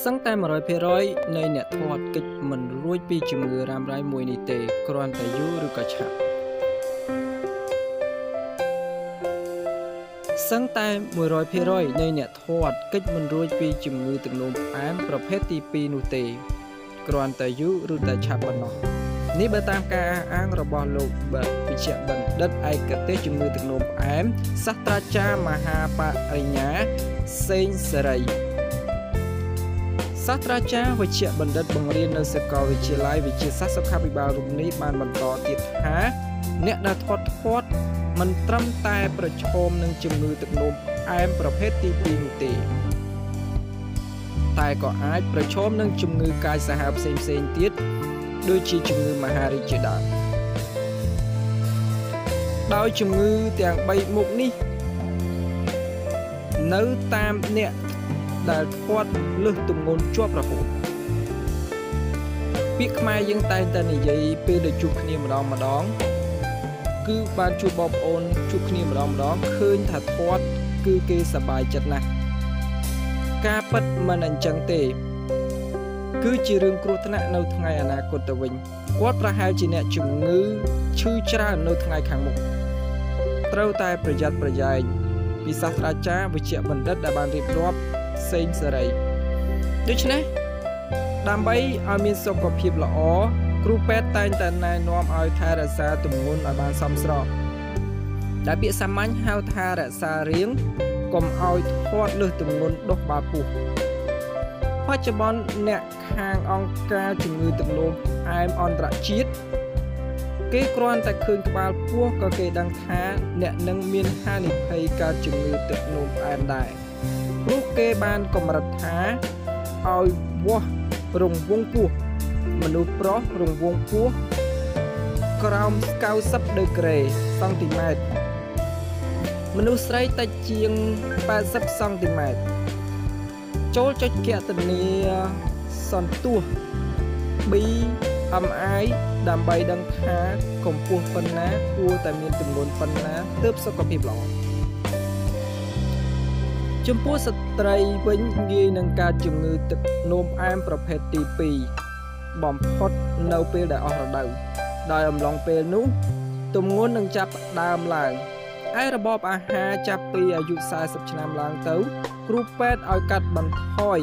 សឹងតែ100%នៃអ្នកធាត់កិច្ចមិនរួចពីជំងឺរ៉ាំរ៉ៃមួយនេះទេគ្រាន់តែយូរឬក៏ឆាប់សឹងតែ100%នៃអ្នកធាត់កិច្ចមិនរួចពីជំងឺទឹកនោមផ្អែមប្រភេទទី2នោះទេគ្រាន់តែយូរឬតែឆាប់ប៉ុណ្ណោះនេះបើតាមការអះអាងរបស់លោកវិជ្ជបណ្ឌិតឯកទេសជំងឺទឹកនោមផ្អែមសាស្ត្រាចារ្យមហាបរិញ្ញាសេងសេរី សាស្ត្រាចារ្យវិជ្ជបណ្ឌិតបង្រៀននៅសាកលវិទ្យាល័យវិទ្យាសាស្ត្រសុខាភិបាលរុំនេះបានបន្តទៀតថាអ្នកដែលធាត់ធាត់មិនត្រឹមតែប្រឈមនឹងជំងឺទឹកនោមអែមប្រភេទទី2នោះទេតែក៏អាចប្រឈមនឹងជំងឺកាយសាហាវផ្សេងផ្សេងទៀតដូចជាជំងឺមហារីកជាដើមដោយជំងឺទាំង3មុខនេះ នៅតាមអ្នក ដែលធាត់លើសទម្ងន់ជាប់រហូតពាក្យខ្មែរយើងតែងតែនិយាយពេលដែលជួបគ្នាម្ដងម្ដង គឺបានជួបបងប្អូនជួបគ្នាម្ដងម្ដងឃើញថាធាត់គឺគេសប្បាយចិត្តណាស់ការពិតមិនអញ្ចឹងទេ គឺជារឿងគ្រោះថ្នាក់នៅថ្ងៃអនាគតទៅវិញគាត់ប្រហែលជាអ្នកជំងឺឈឺច្រើននៅថ្ងៃខាងមុខត្រូវតែប្រយ័ត្នប្រយែងពីសាស្ត្រាចារ្យវិជ្ជបណ្ឌិតដែលបានរៀបរាប់ សេងសេរីដូច្នេះដើម្បីឲ្យមានសុខភាពល្អគ្រូពេទ្យតែងតែណែនាំឲ្យថែរក្សាទម្ងន់ឲ្យបានសមស្របដែលពាក្យសាមញ្ញហៅថារក្សារាងកុំឲ្យធាត់លើសទម្ងន់ដុសបាពោះបច្ចុប្បន្នអ្នកខាងអង្គការជំងឺទឹកនោមអែមអន្តរជាតិគេគ្រាន់តែឃើញក្បាលពោះក៏គេដឹងថាអ្នកនឹងមានហានិភ័យកើតជំងឺទឹកនោមអែមដែរ ព្រោះគេបានកម្រិតថាឲ្យវាស់រង្វង់ពោះមនុស្សប្រុសរង្វង់ពោះក្រោម90ដឺក្រេសង់ទីម៉ែត្រមនុស្សស្រីតិចជាង80សង់ទីម៉ែត្រចូលចុចគណនាសន្ទុះ BMI ដើម្បីដឹងថាកម្ពស់ប៉ុណ្ណាគួរតែមានទម្ងន់ប៉ុណ្ណាទើបសុខភាពល្អ ចំពោះស្ត្រីវិញងាយនឹងកើតជំងឺទឹកនោមអែមប្រភេទទី2បំផុតនៅពេលដែលអស់រដូវដោយអំឡុងពេលនោះទម្ងន់នឹងចាប់ដើមឡើងឯរបបអាហារចាប់ពីអាយុ40ឆ្នាំឡើងទៅ គ្រូពេទ្យឲ្យកាត់បន្ថយ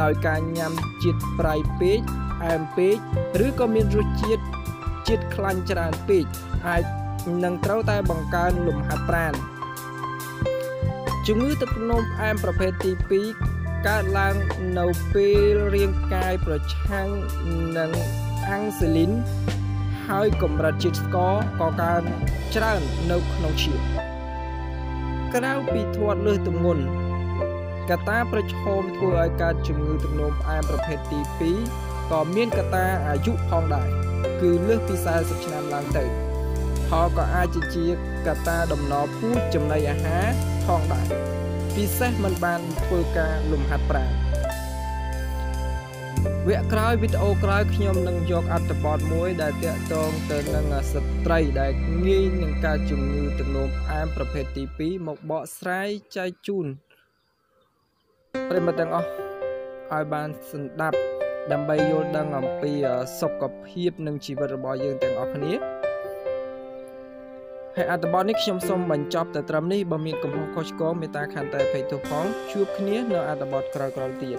ដោយការញ៉ាំជាតិប្រៃពេកអែមពេកឬក៏មានរសជាតិជាតិខ្លាញ់ច្រើនពេកអាចនឹងត្រូវតែបង្កើនលំហាត់ប្រាណ ជំងឺទឹកនោមផ្អែមប្រភេទទី2កើតឡើងនៅពេលរាងកាយប្រឆាំងនឹងអាំងស៊ូលីនហើយកម្រិតជាតិស្ករក៏កើនច្រើននៅក្នុងឈាមក្រៅពីធាត់លើសទម្ងន់កត្តាប្រឈមធ្វើឲ្យកើតជំងឺទឹកនោមផ្អែមប្រភេទទី2ក៏មានកត្តាអាយុផងដែរគឺលើសពី40ឆ្នាំឡើងទៅ ផលក៏អាចជាកត្តាដំណពូជចំណីអាហារផងដែរពិសេសមិនបានធ្វើការលំហាត់ប្រាណវគ្គក្រោយវីដេអូក្រោយខ្ញុំនឹងយកអត្ថបទមួយដែលតាក់ទងទៅនឹងស្ត្រីដែលងាយនឹងកើតជំងឺទឹកនោមផ្អែមប្រភេទទី2មកបកស្រាយចែកជូនប្រិមត្តទាំងអស់ឲ្យបានស្ដាប់ដើម្បីយល់ដឹងអំពីសុខភាពនិងជីវិតរបស់យើងទាំងអស់គ្នា ហើយអត្ថបទនេះខ្ញុំសូមបញ្ចប់តែត្រឹមនេះបើមានកំហុសខុសឆ្គងមេត្តាខន្តីអភ័យទោសផងជួបគ្នានៅអត្ថបទក្រោយៗទៀត